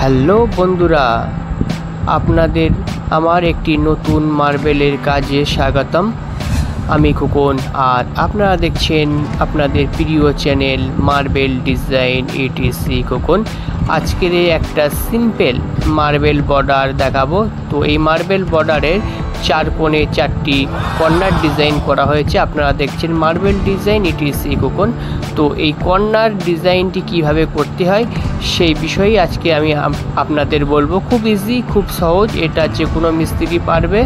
Hello বন্ধুরা, আপনাদের আমার একটি নতুন মার্বেলের কাজে স্বাগতম। আমি খোকন আর আপনারা দেখছেন আপনাদের প্রিয় channel marble design ATC Khokon. আজকের একটা সিম্পল মার্বেল বর্ডার দেখাবো। তো এই মার্বেল বর্ডারের চার কোণে চারটি কর্নার ডিজাইন করা হয়েছে। আপনারা দেখছেন মার্বেল ডিজাইন ইটিসি কোকন তো এই কর্নার ডিজাইনটি কীভাবে করতে হয়, সেই বিষয়ে আজকে আমি আপ- আপনাদের বলব। খুব ইজি খুব সহজ, এটা যে কোনো মিস্ত্রি পারবে।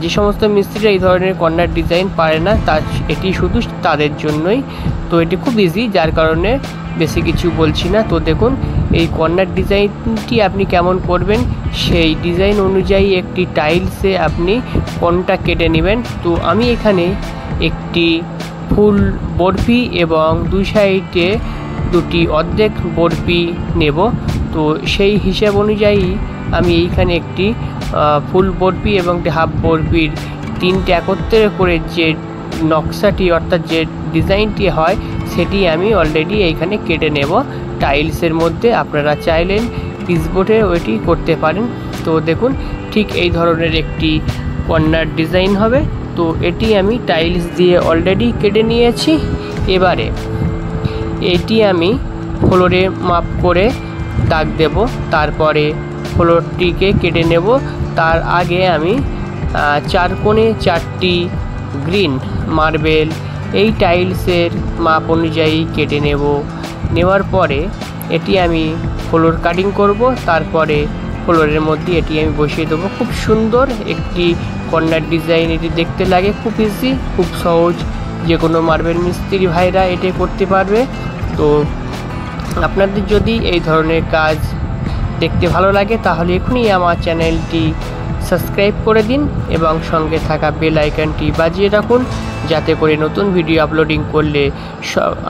যে সমস্ত মিস্ত্রিরা এই ধরনের কর্নার ডিজাইন পারে না, তা এটি শুধু তাদের জন্যই। তো এটি খুব ইজি যার কারণে বেশি কিছু বলছি না। তো দেখুন এই কর্নার ডিজাইনটি আপনি কেমন করবেন? সেই ডিজাইন অনুযায়ী একটি টাইলসে আপনি কোনটা কেটে নেবেন। তো আমি এখানে একটি ফুল বরফি এবং দুই সাইডে দুটি অর্ধেক বরফি নেব। তো সেই হিসাব অনুযায়ী আমি এইখানে একটি ফুল বরফি এবং একটি হাফ বরফির তিনটে একত্রে করে যে নকশাটি অর্থাৎ যে ডিজাইনটি হয়, সেটি আমি অলরেডি এইখানে কেটে নেব। টাইলসের মধ্যে আপনারা চাইলেন পিসবোর্ডে ওইটি করতে পারেন। তো দেখুন, ঠিক এই ধরনের একটি কর্নার ডিজাইন হবে। তো এটি আমি টাইলস দিয়ে অলরেডি কেটে নিয়েছি। এবারে এটি আমি ফ্লোরে মাপ করে দাগ দেব। তারপরে ফ্লোরটিকে কেটে নেব। তার আগে আমি চার কোণে চারটি গ্রিন মার্বেল এই টাইলসের মাপ অনুযায়ী কেটে নেব। নেওয়ার পরে এটি আমি ফ্লোর কাটিং করব, তারপরে ফ্লোরের মধ্যে এটি আমি বসিয়ে দেবো। খুব সুন্দর একটি কর্নার ডিজাইন এটি দেখতে লাগে, খুব ইজি খুব সহজ। যে কোনো মার্বেল মিস্ত্রি ভাইরা এটি করতে পারবে। তো আপনাদের যদি এই ধরনের কাজ দেখতে ভালো লাগে, তাহলে এখনই আমার চ্যানেলটি সাবস্ক্রাইব করে দিন এবং সঙ্গে থাকা বেল আইকনটি বাজিয়ে রাখুন। যাতে করে নতুন ভিডিও আপলোডিং করলে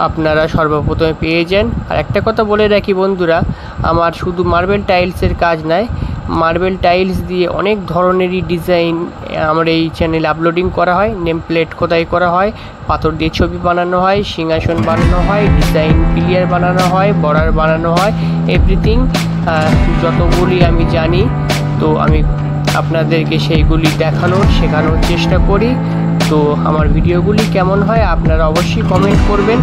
আপনারা সর্বপ্রথমে পেয়ে যান। আর একটা কথা বলে রাখি বন্ধুরা, আমার শুধু মার্বেল টাইলসের কাজ নয় মার্বেল টাইলস দিয়ে অনেক ধরনেরই ডিজাইন আমার এই চ্যানেলে আপলোডিং করা হয়। নেম প্লেট খোদাই করা হয়, পাথর দিয়ে ছবি বানানো হয়, সিংহাসন বানানো হয় ডিজাইন ক্লিয়ার বানানো হয় বর্ডার বানানো হয় এভরিথিং যতগুলি আমি জানি, তো আমি আপনাদেরকে সেইগুলি দেখানোর, শেখানোর চেষ্টা করি। তো আমার ভিডিওগুলি কেমন হয় আপনারা অবশ্যই কমেন্ট করবেন।